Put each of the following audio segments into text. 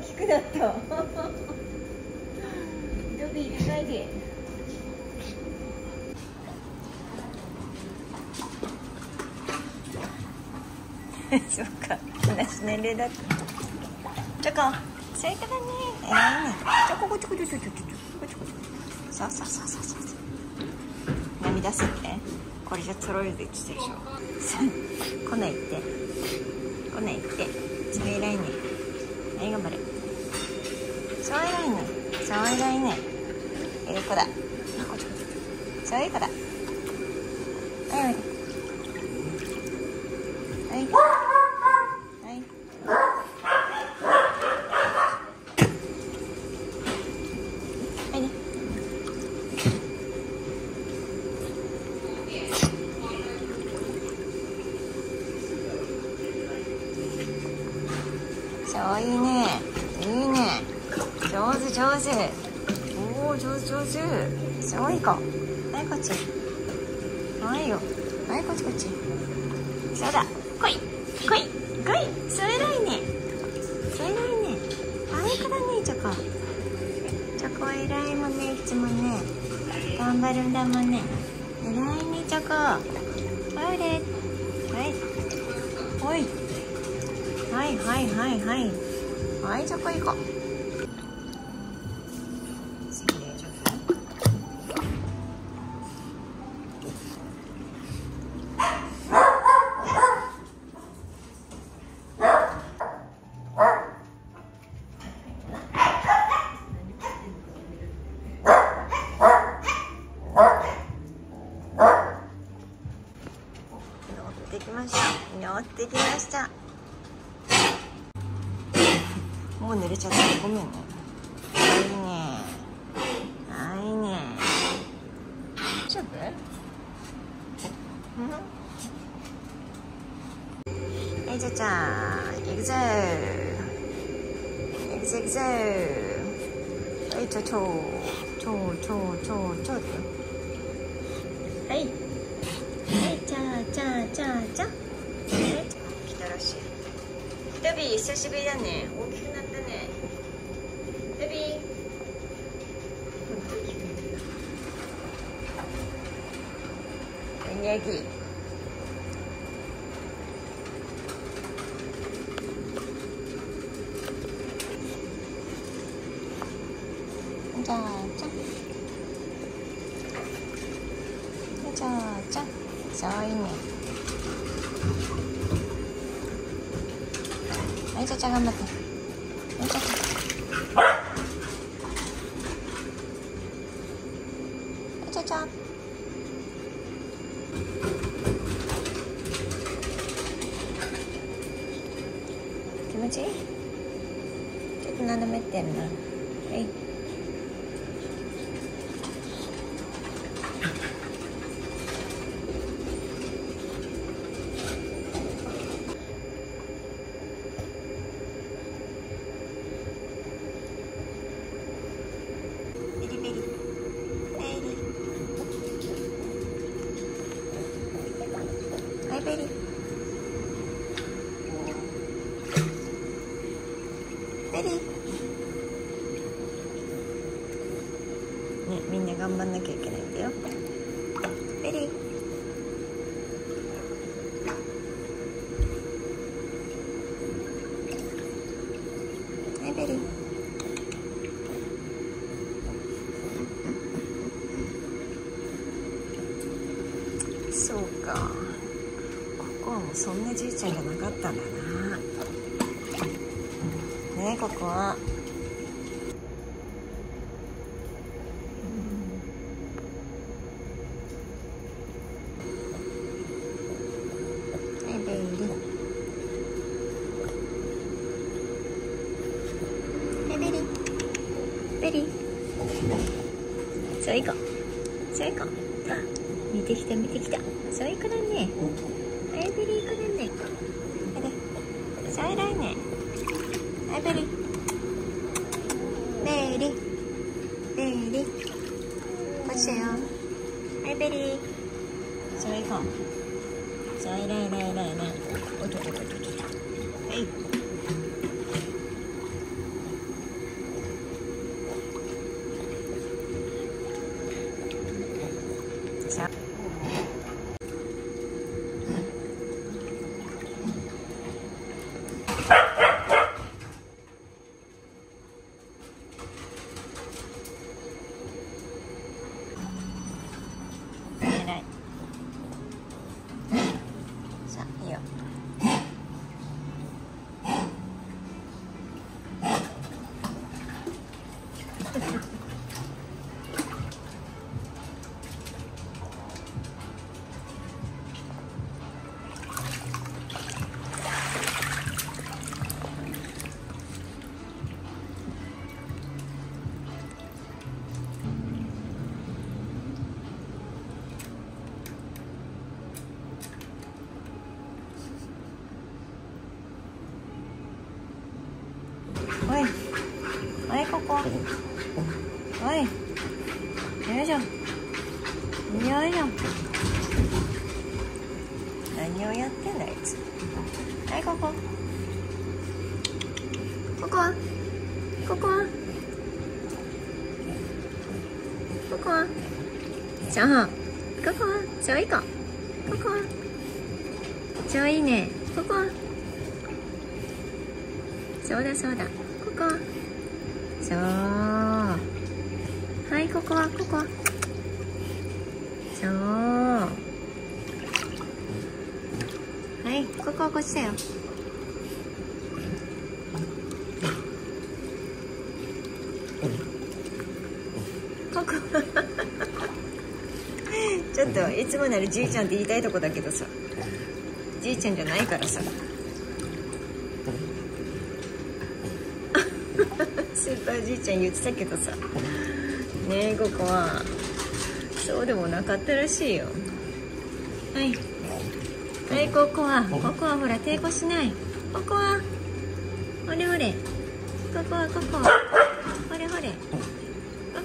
大きくなった。ドビー高いで。そうか。同じ年齢だった。チョコ。正解だね。えー、ねチョコチョコチョコチョコチョコチョコ。そうそうそうそうそう。涙すってこれじゃつろいでってるでしょこ ないって。こないって。そう偉いね。はい頑張れ。そう偉いね。そう偉いね。ええ子だ。そうい子だ。はいはいはいねそういいねいいね上手おお上手上手。そういい子はいこっち。はいよ。はいこっちこっち。そうだ。デビー、久しぶりだね。大きくなったね。デビー。ネギ。じゃあ、じゃあ。じゃあじゃあそういいねはいちゃちゃ頑張ってはいちゃちゃはいちゃちゃ気持ちいいちょっと斜めってんな。はいベリベリベリはいベリベリねみんな頑張んなきゃいけないんだよベリはいベリど。ここはもうそんなじいちゃんじゃなかったんだな。ねここははいベイリはいベリベリそういこうそういこう見てきた見てきたそういう子だねはいベリー子だねあれそう偉いねはいベリーベリーベリーこっちだよはいベリーそういう子そう偉い偉い偉い偉いおっとっとっとっとおい。よいしょよいしょ何をやってんだあいつ。はいここ。ここ。はここ。はここ。はじゃあ。ここ。はじゃあいいか。ここ。はじゃあいいね。ここ。はそうだそうだ。ここそう。はいここはここ。はそう。はいここはこっちだよ。ここ。ちょっといつもならじいちゃんって言いたいとこだけどさ。じいちゃんじゃないからさ。スーパーじいちゃん言ってたけどさ。ねえここは。そうでもなかったらしいよ。はい。はいここは。ここはほら抵抗しない。ここは。ほれほれ。ここはここほれほれ。こ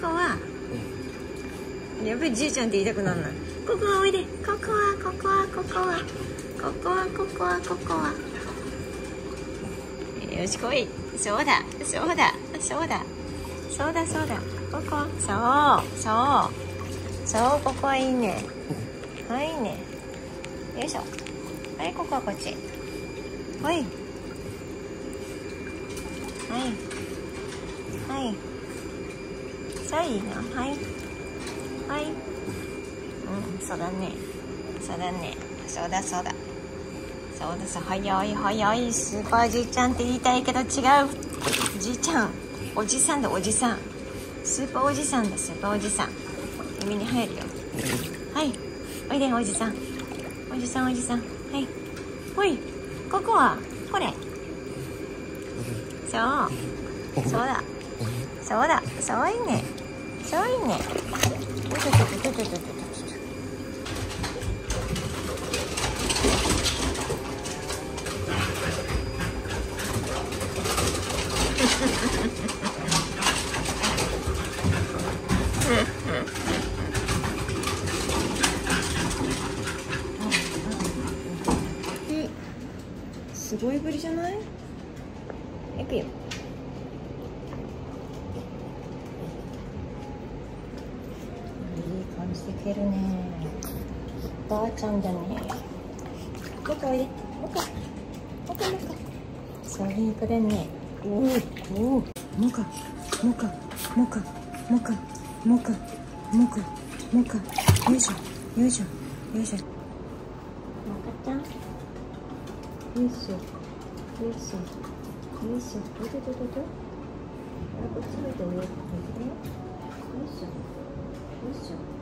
こは。やっぱりじいちゃんって言いたくなんない。ここはおいで。ここはここはここは。ここはここはここは。よし来い。そうだ。そうだ。そうだ。そうだそうだ。ここ。そう。そう。そうここはいいね。はいいね。よいしょ。はいここはこっち。はい。はい。はい。そういいなはい。はい。うんそうだね。そうだね。そうだそうだ。そうです早い早い。スーパーじいちゃんって言いたいけど違う。じいちゃん。おじさんだおじさん。スーパーおじさんだスーパーおじさん。耳に入るよ。はい。おいでおじさん。おじさんおじさん。はい。ほい。ここは？これ。そう。そうだ。そうだ。そういいね。そういいねうとととととととすごいぶりじゃないいくよいい感じで蹴るねばあちゃんだねもかおいでもかもかもかそういい子だねおおおおもかもかもかもかもかもかもかよいしょよいしょよいしょもかちゃんよいしょよいしょよいしょどどどどどあこっち向いて上向いてねよいしょよいしょ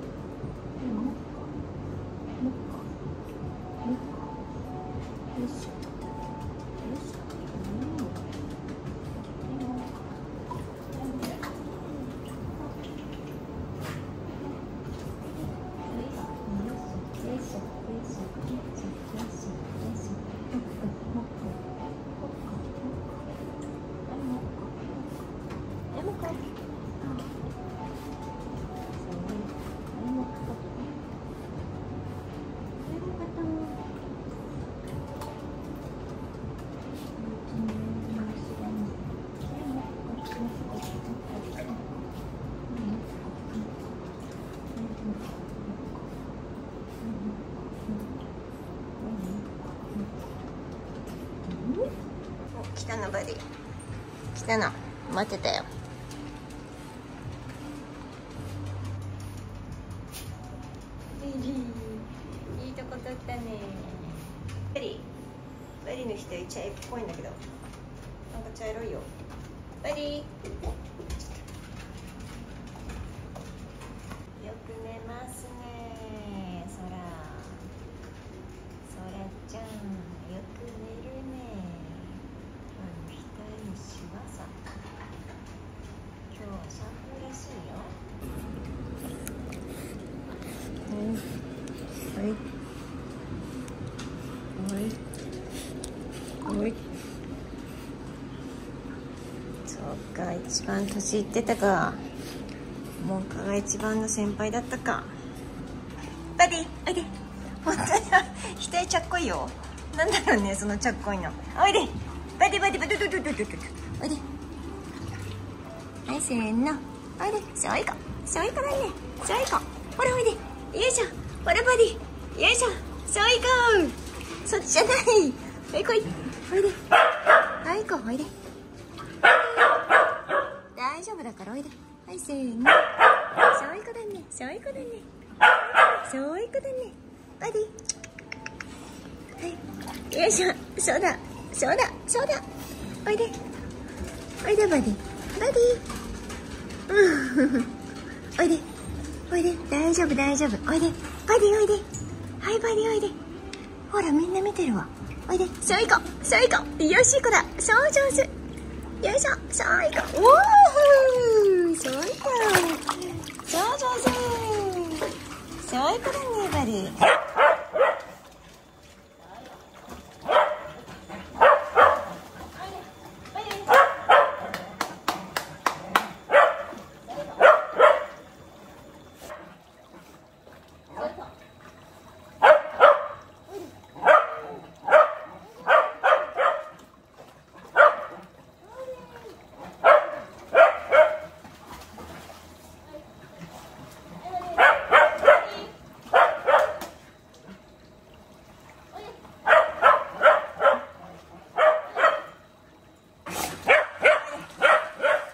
来たのバディ。来たの待ってたよいいとこ取ったねバディバディの人茶色っぽいんだけどなんか茶色いよバディそうか一番年いってたか門下が一番の先輩だったか。バディおいで。本当だ。額ちゃっこいよ。なんだろうねそのちゃっこいの。おいで。バディバディバディドドドドドドおいで。はいせーの。おいで。そういこ。そういこだね。そういこ。ほらおいで。よいしょ。ほらバディ。よいしょ。そういこ。そっちじゃない。はいこい。おいで。はいこおいで。大丈夫だからおいで。はいせーの。そういこだね。そういこだね。そういこだね。バディ。はい。よいしょ。そうだ。そうだ。そうだ。おいで。おいでバディ。バディ。うん。おいで。おいで。大丈夫大丈夫。おいで。バディおいで。はいバディおいで。ほらみんな見てるわ。おいで。そういこ。そういこ。よしい子だそう上手よいしょそういこおおそういこそう上手そう。いこだねバディ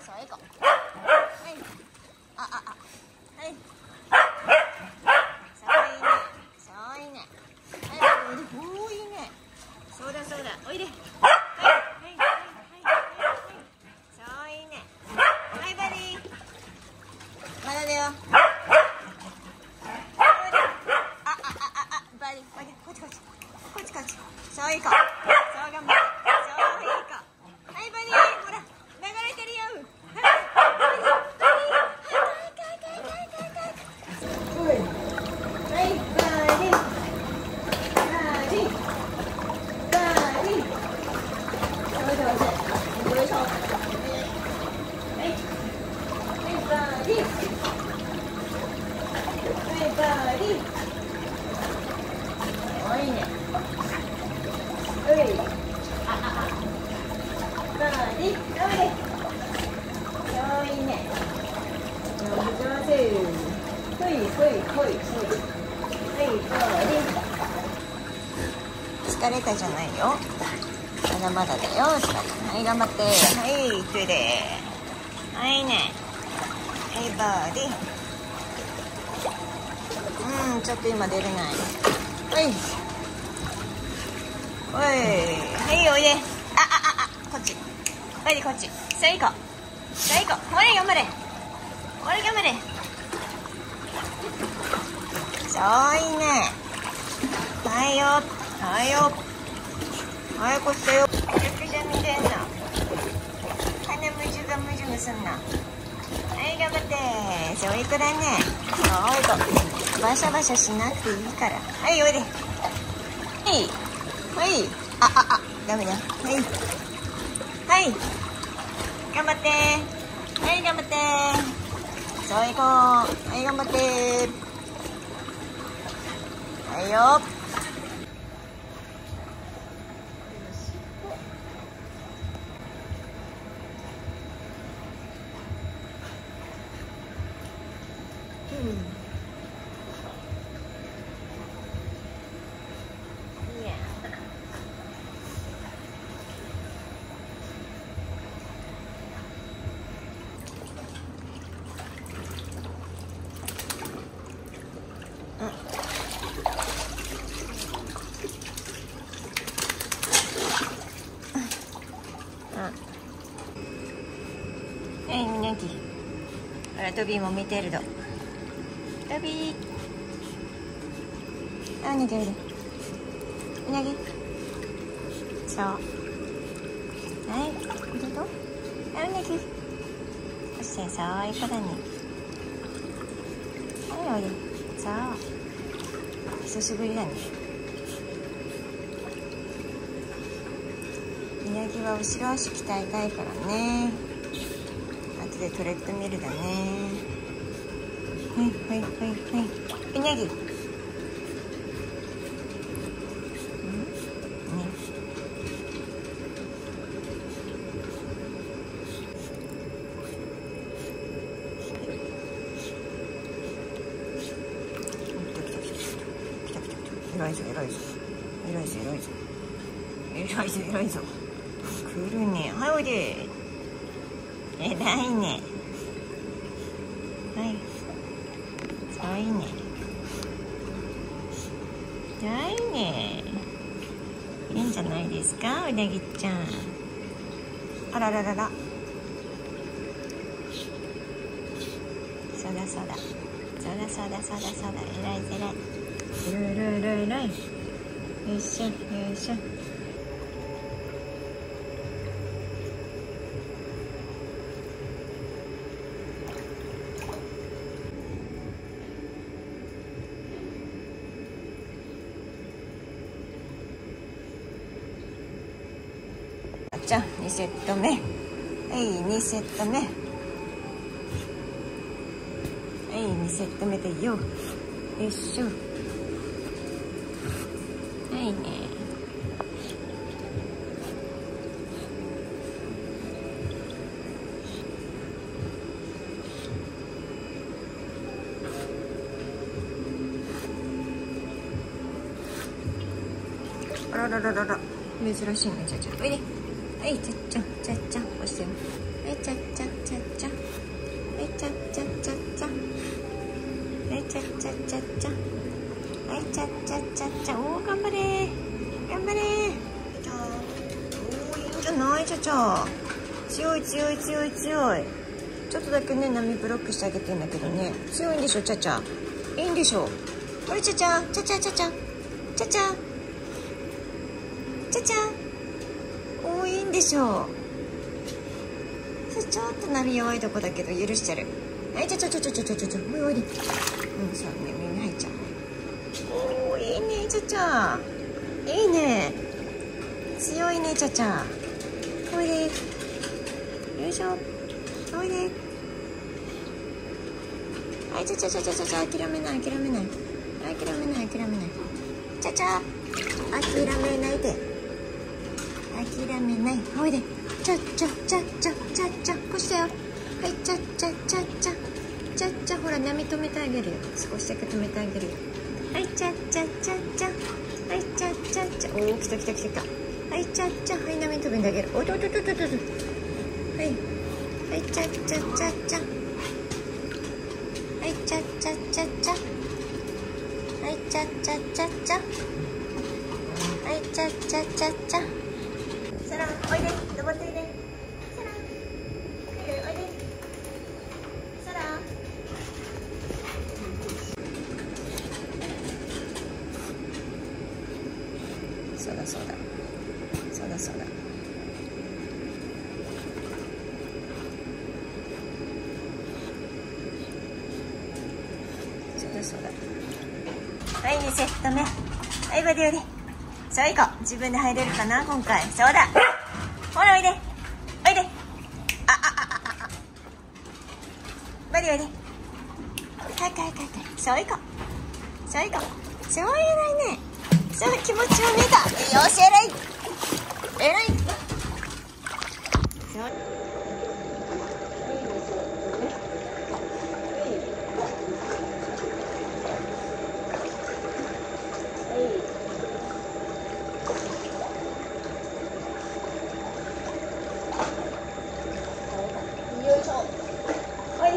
そういこはいあああはいそういいねそういいねはいおいでおーいいねそうだそうだおいではいはいはいはいはいそういいねはいバディまだだよあああああバディバディこっちこっちこっちこっちそういこそう頑張ってそういこはいバディほら流れてるよはいバディバディはいはいはいはいはいはいはいバディバディバディそう上手よいしょはいはいバディはいバディおいいねおいあああバディおいでそういいね上手上手ほいほいほい。はい疲れたじゃないよまだまだだよはい。頑張ってはいトゥではい。ねはい。バーディうんちょっと今出れない。はいおい。はいおい。でああああこっちバディこっちさあ行こうさあ行こうほれ頑張れほれ頑張れそういいね。はいよはいよはいこっちだよ。めちゃくちゃ見てんな。鼻むじゅがむじゅぐすんな。はい頑張って。そういう子だね。そういう子バシャバシャしなくていいから。はいおいで。はい。はい。あああ。ダメだ。はい。はい。頑張って。はい頑張って。そういう子はい頑張ってはいよいやえいみなきほらトビーも見てるどトビーあおにぎおいでうなぎそうはい。どうぞ。あうなぎ。そしてそういう子だねはいおいでそう。久しぶりだね。うなぎは後ろ足鍛えたいからね。後でトレッドミルだね。はいはいはいはい。うなぎ。ん。ね。偉いぞ偉いぞ偉いぞ偉いぞ偉いぞ偉いぞ来るね。はいおいで偉いね。はい。そういいね。はいいね。いいんじゃないですかうなぎちゃん。あらららら。そうだそうだ。そうだそうだそうだ。そうだ偉い偉い。いろいろいろい。よいしょよいしょ。じゃあ2セット目。はい2セット目。はい2セット目でよ。よいしょ。はいね。あららららら。珍しいねちゃちゃ。おいで。はい、ちゃっちゃ、ちゃっちゃ、押してよ。え、ちゃっちゃ、ちゃっちゃ。えい、ちゃっちゃ、ちゃっちゃ。えい、ちゃっちゃ、ちゃっちゃ。は、ちゃっちゃ、ちゃっちゃ。おー、頑張れ頑張れじゃ、お、いいんじゃない？ちゃちゃ。強い、強い、強い、強い。ちょっとだけね、波ブロックしてあげてんだけどね。強いんでしょ、ちゃちゃ。いいんでしょ。ほれ、ちゃちゃ、ちゃちゃ、ちゃちゃ。ちゃちゃ。ちゃちゃ。いいんでしょう。ちょっと波弱いとこだけど許してるはいちゃちゃちゃちゃちゃちゃちゃちゃおいおいうんそうね耳入っちゃう。おおいいねちゃちゃいいね。強いねちゃちゃおいで。よいしょ。おいで。はいちゃちゃちゃちゃちゃちゃ諦めない諦めない。諦めない諦めない。ちゃちゃ諦めないで。諦めない。おいで。ちゃちゃちゃちゃちゃちゃこうしたよ。はいちゃちゃちゃちゃちゃちゃほら波止めてあげるよ。少しだけ止めてあげるよ。はいちゃちゃちゃちゃはいちゃちゃちゃおお来た来た来た来た。はいちゃちゃはい波飛びんであげる。おとととととと。はい。はいちゃっちゃちゃちゃはいちゃちゃちゃちゃはいちゃちゃちゃちゃはいちゃちゃちゃちゃサラおいで登っていでサラ来るおいでサラそうだそうだそうだそうだそうだ。そうだはい2セット目はいバディバディさあ行こう。自分で入れるかな今回。そうだ。ほらおいで。おいで。あああああ。バディバディはいはいはいはい。そう行こう。そう行こう。そう偉いね。そう気持ちを見た。よし偉い。偉いそうよいしょはいはい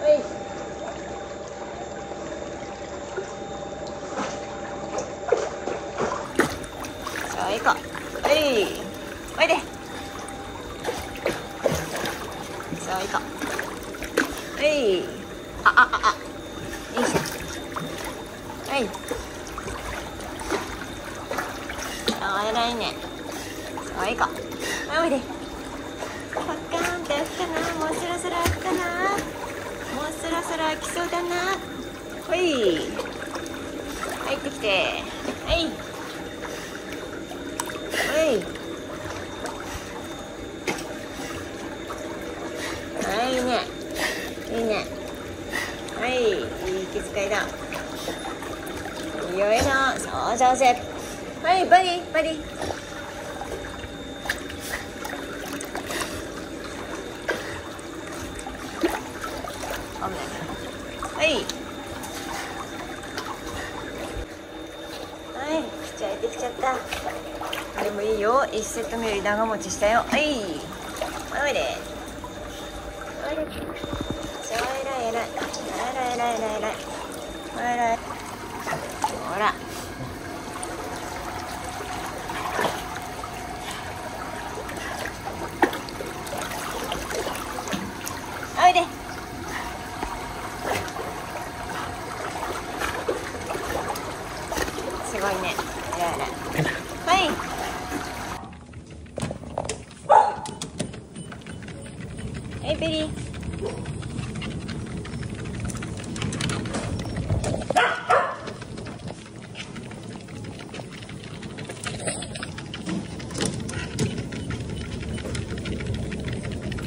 はいさあ行こうはいおいでさあ行こうはいああああよいしょはいああ偉いねさあ行こうはいおいでパッカーンって開くかなもうそろそろ開くかなもうそろそろ開きそうだなほいしてはいはいはいいいねいいねはいいいだよいしょそう上手。はいバディバディ。はい。はい口開いてきちゃった。でもいいよ。1セット目より長持ちしたよ。はい。おいでおいでそう偉い偉い偉い偉い偉い偉い偉い。ほら。おいですごいね偉い偉いはいはいベリー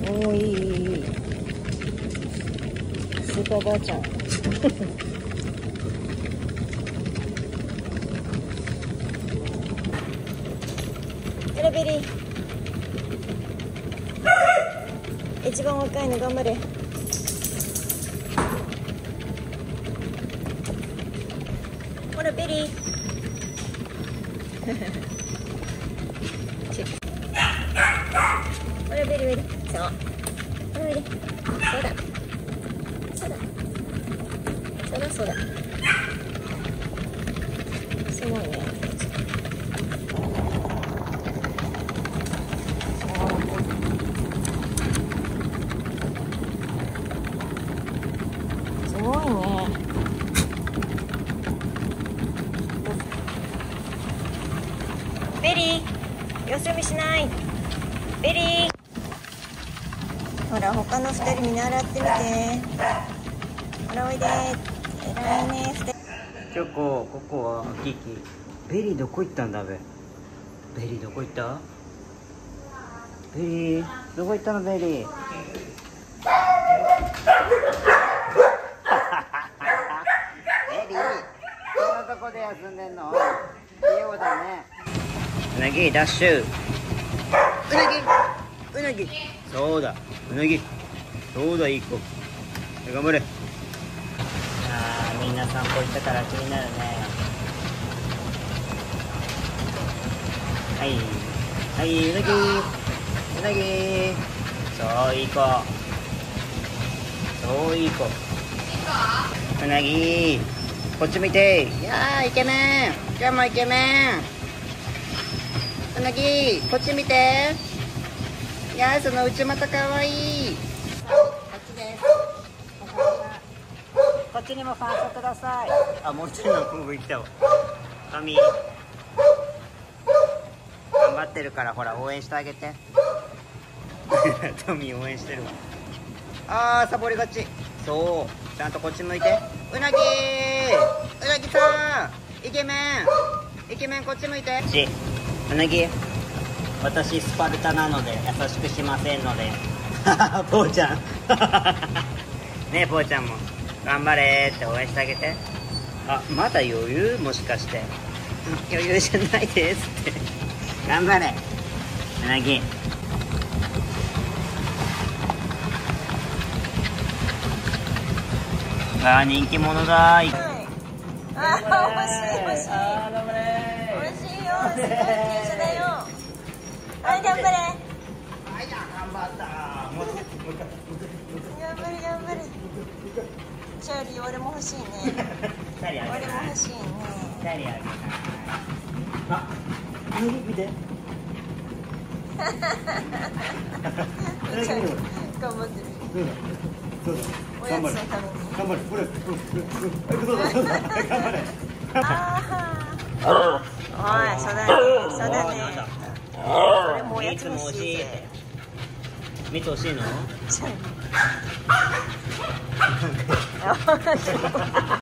おおいいいいいいスーパーばあちゃんエラベリー。一番若いの頑張れ。ほらベリー。ほらベリーベリー。そう。ほらベリー。そうだそうだそうだそうだすごいねすごいねベリー様子見しないベリーほら他の二人見習ってみてほらおいで偉いね二人チョコ、ココはキキ。ベリーどこ行ったんだべ？ベリーどこ行った？ベリーどこ行ったのベリー？ベリー、こんなとこで休んでんの？器用だね。うなぎダッシュ。うなぎ、うなぎ。そうだ、うなぎ。そうだいい子。頑張れ。あーみんな散歩行ったから気になるねはい。はいうなぎ。うなぎ。そういい子そういい子うなぎ。こっち見て。いやーイケメン。今日もイケメン。うなぎ。こっち見て。いやーその内股かわいい。こっちにもファンサください。あ、もう一人の子も来たわ。トミー。頑張ってるから、ほら、応援してあげて。トミー応援してるわ。あー、サボりがち。そう。ちゃんとこっち向いて。うなぎーうなぎさんイケメンイケメンこっち向いて。ち、うなぎ。私、スパルタなので、優しくしませんので。ポーちゃん。ねえ、ポーちゃんも。頑張れーって応援してあげてあまだ余裕？もしかして余裕じゃないですって頑張れ。うなぎあー人気者だーい。はい。あー欲しい欲しい。欲しいよ。すごい傾斜だよ。はい頑張れ。はい頑張ったもう頑張れ頑張れ。チャーリー俺も欲しいね。俺も欲しいね。チャリあげないあ見て。頑張ってるそうだおやつのために頑張れ。これ。そうだそうだ頑張れ。あーはーおいそうだねそうだね俺もおやつ蜜も欲しいぜ欲しいって蜜欲しいの